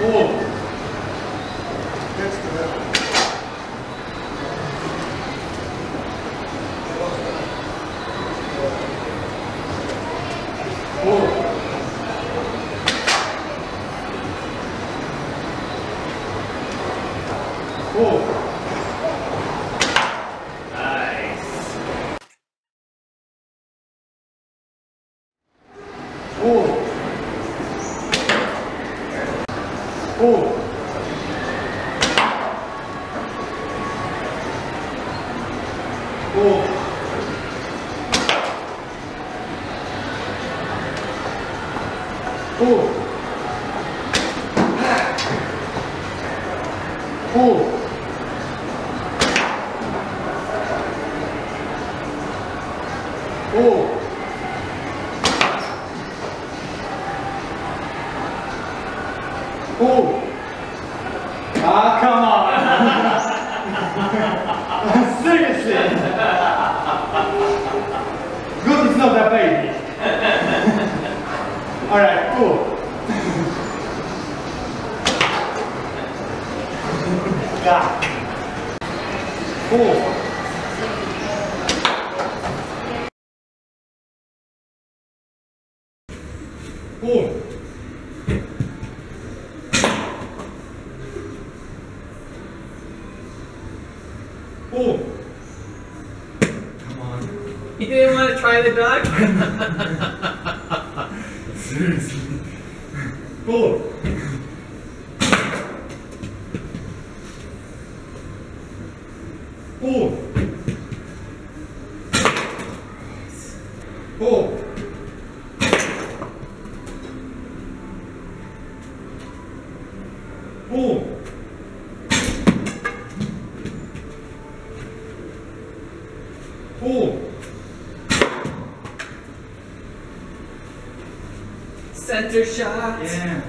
Nice. Four. 오. 오. 오. 오. 오. 오. 오. 오. Ah, come on. Seriously. Good it's not a baby. Alright, cool. God. Cool. Cool. Cool. Come on. You didn't want to try the duck? Seriously. Cool. Cool. Cool. Cool. Cool. Center shot. Yeah.